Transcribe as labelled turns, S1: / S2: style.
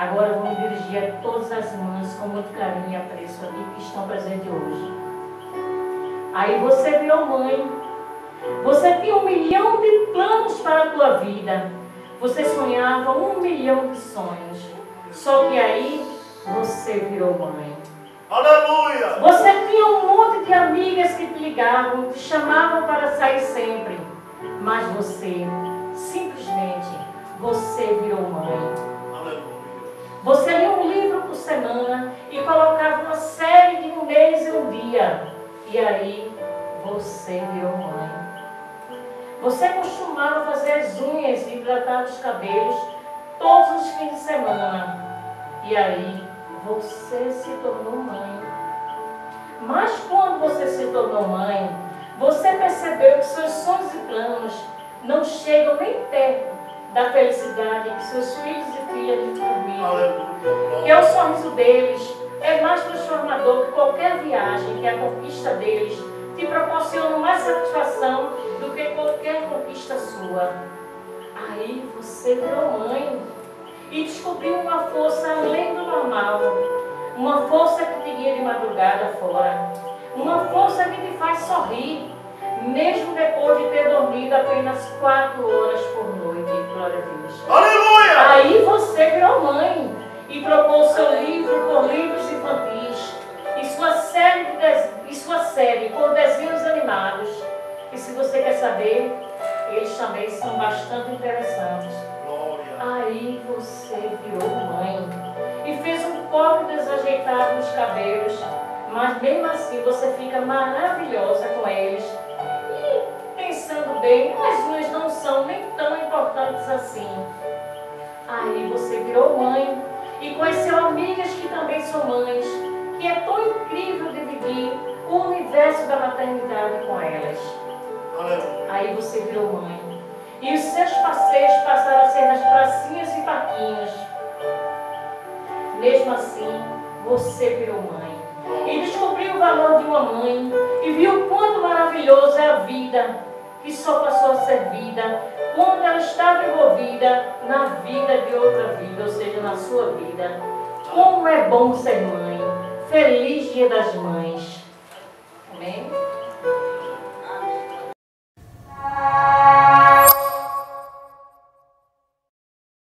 S1: Agora me dirigir a todas as mães com muito carinho e apreço aqui que estão presentes hoje. Aí você virou mãe. Você tinha um milhão de planos para a tua vida. Você sonhava um milhão de sonhos. Só que aí você virou mãe.
S2: Aleluia!
S1: Você tinha um monte de amigas que te ligavam, te chamavam para sair sempre. Mas você, simplesmente, você virou mãe. E aí você virou mãe. Você costumava fazer as unhas e hidratar os cabelos todos os fins de semana. E aí você se tornou mãe. Mas quando você se tornou mãe, você percebeu que seus sonhos e planos não chegam nem perto da felicidade que seus filhos e filhas.
S2: Aleluia!
S1: Que é o sorriso deles é mais transformador que qualquer viagem, que a conquista deles te proporciona mais satisfação do que qualquer conquista sua. Aí você virou mãe e descobriu uma força além do normal, uma força que te guia de madrugada fora, uma força que te faz sorrir, mesmo depois de ter dormido apenas quatro horas por noite. Glória a Deus.
S2: Aleluia!
S1: Aí você virou mãe e propôs seu série por desenhos animados. E se você quer saber, eles também são bastante interessantes.
S2: Glória!
S1: Aí você virou mãe e fez um coque desajeitado nos cabelos, mas mesmo assim você fica maravilhosa com eles. E pensando bem, as unhas não são nem tão importantes assim. Aí você virou mãe e conheceu amigas que também são mães, que é tão incrível dividir universo da maternidade com elas. Aí você virou mãe. E os seus passeios passaram a ser nas pracinhas e parquinhos. Mesmo assim, você virou mãe. E descobriu o valor de uma mãe. E viu o quanto maravilhoso é a vida, que só passou a ser vida quando ela estava envolvida na vida de outra vida, ou seja, na sua vida. Como é bom ser mãe. Feliz Dia das Mães.